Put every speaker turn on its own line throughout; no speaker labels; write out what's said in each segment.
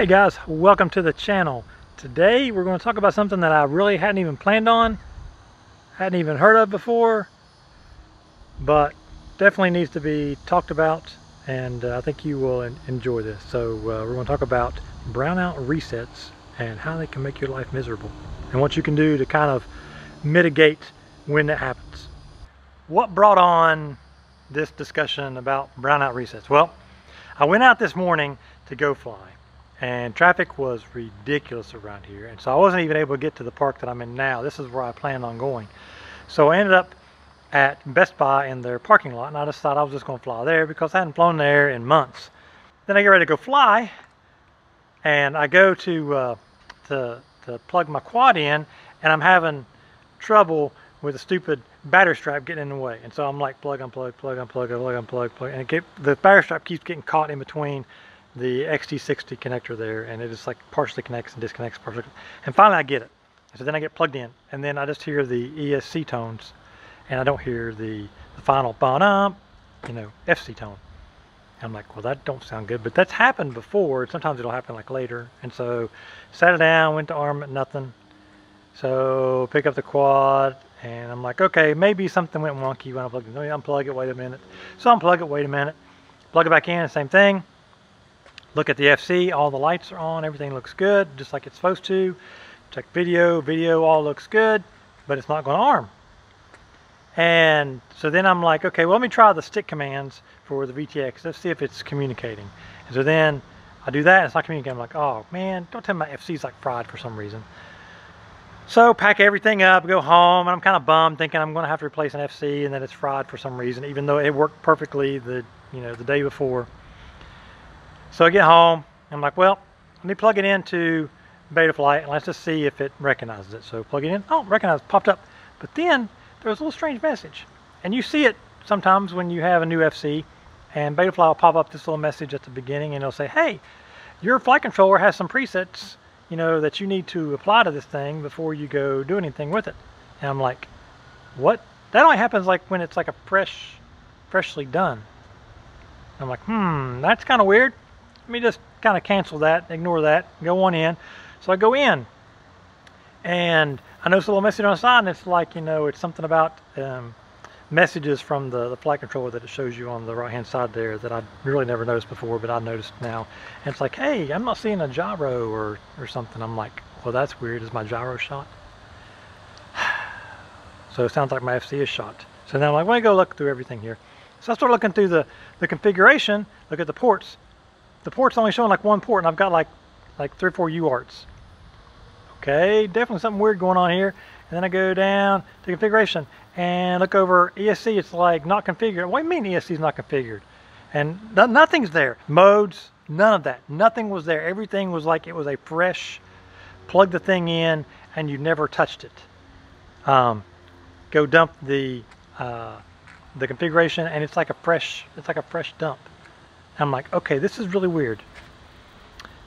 Hey guys, welcome to the channel. Today we're going to talk about something that I really hadn't even planned on, hadn't even heard of before, but definitely needs to be talked about and uh, I think you will enjoy this. So uh, we're going to talk about brownout resets and how they can make your life miserable and what you can do to kind of mitigate when that happens. What brought on this discussion about brownout resets? Well, I went out this morning to go fly and traffic was ridiculous around here. And so I wasn't even able to get to the park that I'm in now. This is where I planned on going. So I ended up at Best Buy in their parking lot and I just thought I was just going to fly there because I hadn't flown there in months. Then I get ready to go fly and I go to uh, to, to plug my quad in and I'm having trouble with a stupid battery strap getting in the way. And so I'm like plug unplug plug unplug plug unplug plug and get, the battery strap keeps getting caught in between the XT60 connector there and it just like partially connects and disconnects partially. And finally I get it. So then I get plugged in and then I just hear the ESC tones and I don't hear the, the final bon you know, FC tone. And I'm like, well, that don't sound good, but that's happened before. Sometimes it'll happen like later. And so sat it down, went to arm it, nothing. So pick up the quad and I'm like, okay, maybe something went wonky when I plugged it. Let me unplug it, wait a minute. So unplug it, wait a minute. Plug it back in, same thing. Look at the FC, all the lights are on, everything looks good, just like it's supposed to. Check video, video all looks good, but it's not going to arm. And so then I'm like, okay, well, let me try the stick commands for the VTX. Let's see if it's communicating. And so then I do that, and it's not communicating. I'm like, oh, man, don't tell me my FC's like fried for some reason. So pack everything up, go home, and I'm kind of bummed, thinking I'm going to have to replace an FC and that it's fried for some reason, even though it worked perfectly the you know the day before. So I get home, I'm like, well, let me plug it into Betaflight and let's just see if it recognizes it. So plug it in, oh, recognized, popped up. But then there was a little strange message. And you see it sometimes when you have a new FC and Betaflight will pop up this little message at the beginning and it'll say, hey, your flight controller has some presets, you know, that you need to apply to this thing before you go do anything with it. And I'm like, what? That only happens like when it's like a fresh, freshly done. I'm like, hmm, that's kind of weird let me just kind of cancel that, ignore that, go on in. So I go in and I notice a little message on the side and it's like, you know, it's something about um, messages from the, the flight controller that it shows you on the right hand side there that I really never noticed before, but I noticed now. And it's like, hey, I'm not seeing a gyro or, or something. I'm like, well, that's weird. Is my gyro shot? so it sounds like my FC is shot. So now I'm like, let me go look through everything here. So I start looking through the, the configuration, look at the ports, the port's only showing like one port and I've got like like three or four UARTs. Okay, definitely something weird going on here. And then I go down to configuration and look over ESC, it's like not configured. What do you mean ESC is not configured? And nothing's there. Modes, none of that. Nothing was there. Everything was like it was a fresh, plug the thing in and you never touched it. Um, go dump the uh, the configuration and it's like a fresh, it's like a fresh dump. I'm like, okay, this is really weird.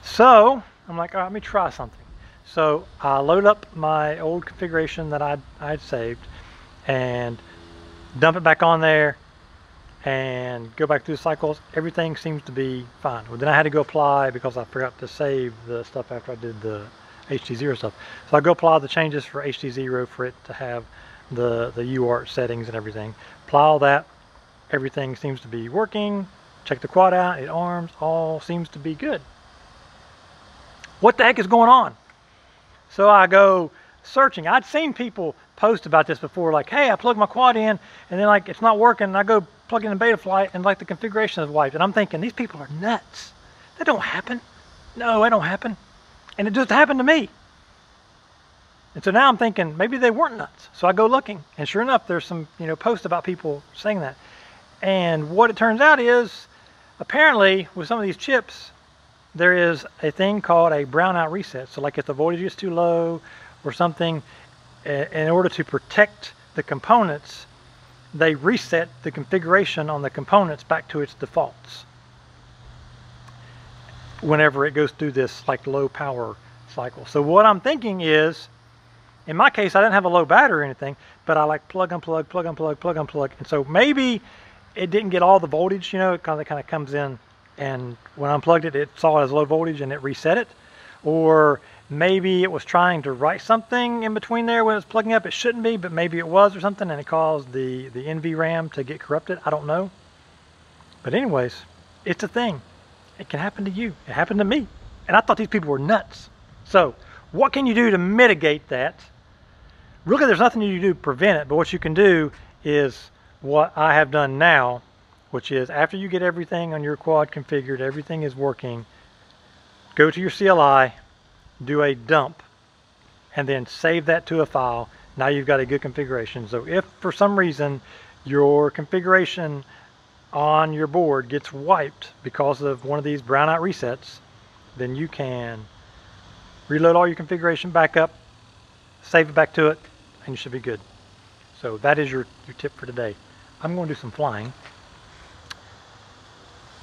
So I'm like, all right, let me try something. So I load up my old configuration that I'd, I'd saved and dump it back on there and go back through the cycles. Everything seems to be fine. Well, then I had to go apply because I forgot to save the stuff after I did the HDZero stuff. So I go apply the changes for HDZero for it to have the, the UART settings and everything. Apply all that. Everything seems to be working. Check the quad out, it arms, all seems to be good. What the heck is going on? So I go searching. I'd seen people post about this before, like, hey, I plugged my quad in, and then like it's not working, and I go plug in a Betaflight, and like the configuration is wiped. And I'm thinking, these people are nuts. That don't happen. No, that don't happen. And it just happened to me. And so now I'm thinking maybe they weren't nuts. So I go looking, and sure enough, there's some you know posts about people saying that. And what it turns out is Apparently, with some of these chips, there is a thing called a brownout reset. So like if the voltage is too low or something, in order to protect the components, they reset the configuration on the components back to its defaults whenever it goes through this like low power cycle. So what I'm thinking is, in my case, I didn't have a low battery or anything, but I like plug unplug, plug unplug, plug unplug. And so maybe it didn't get all the voltage, you know, it kind of kind of comes in and when I unplugged it, it saw it as low voltage and it reset it. Or maybe it was trying to write something in between there when it was plugging up. It shouldn't be, but maybe it was or something, and it caused the, the NVRAM to get corrupted. I don't know. But anyways, it's a thing. It can happen to you. It happened to me. And I thought these people were nuts. So what can you do to mitigate that? Really, there's nothing you can do to prevent it, but what you can do is what I have done now, which is after you get everything on your quad configured, everything is working, go to your CLI, do a dump, and then save that to a file. Now you've got a good configuration. So if for some reason your configuration on your board gets wiped because of one of these brownout resets, then you can reload all your configuration back up, save it back to it, and you should be good. So that is your, your tip for today. I'm going to do some flying.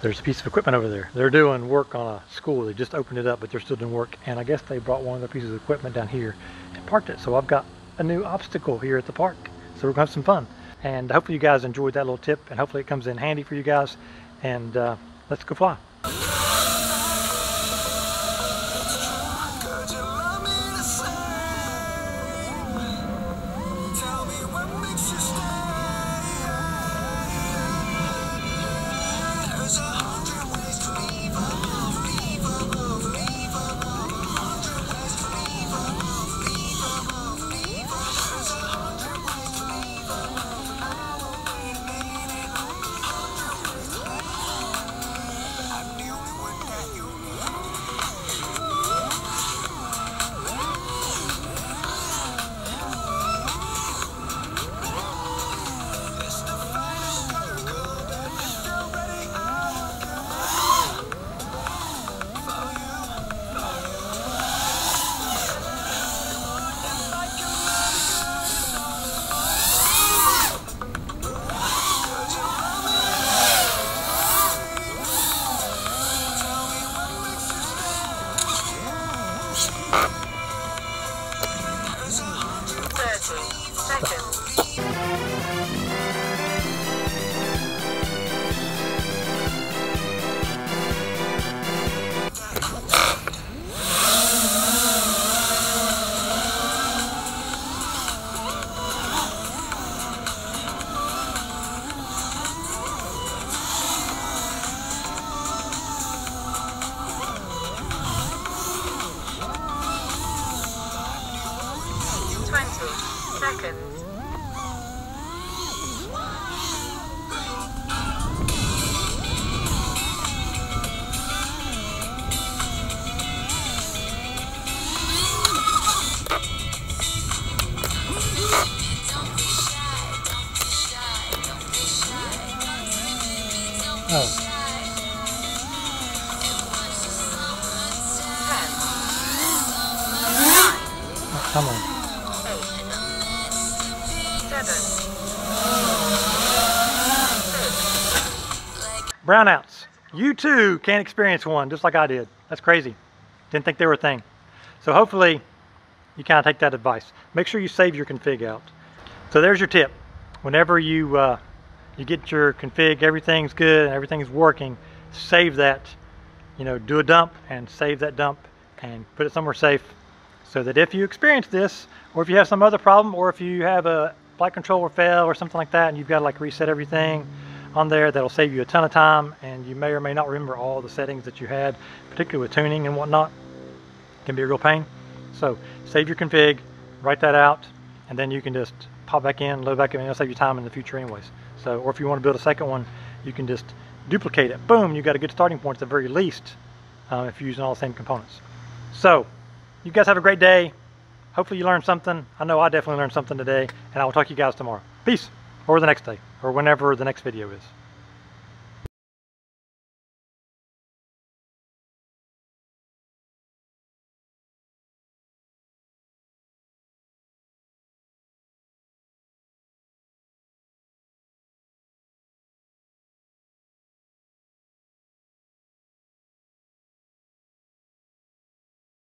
There's a piece of equipment over there. They're doing work on a school. They just opened it up, but they're still doing work. And I guess they brought one of their pieces of equipment down here and parked it. So I've got a new obstacle here at the park. So we're going to have some fun. And hopefully you guys enjoyed that little tip and hopefully it comes in handy for you guys. And uh, let's go fly.
Seconds.
Come on. Brownouts. You too can experience one just like I did. That's crazy. Didn't think they were a thing. So hopefully you kind of take that advice. Make sure you save your config out. So there's your tip. Whenever you uh, you get your config, everything's good and everything's working, save that. You know, do a dump and save that dump and put it somewhere safe so that if you experience this or if you have some other problem or if you have a flight controller fail or something like that and you've got to like reset everything on there that'll save you a ton of time and you may or may not remember all the settings that you had particularly with tuning and whatnot. It can be a real pain. So save your config write that out and then you can just pop back in load back in and it'll save you time in the future anyways. So or if you want to build a second one you can just duplicate it. Boom you got a good starting point at the very least uh, if you're using all the same components. So you guys have a great day. Hopefully you learned something. I know i definitely learned something today and i will talk to you guys tomorrow. Peace or the next day or whenever the next video is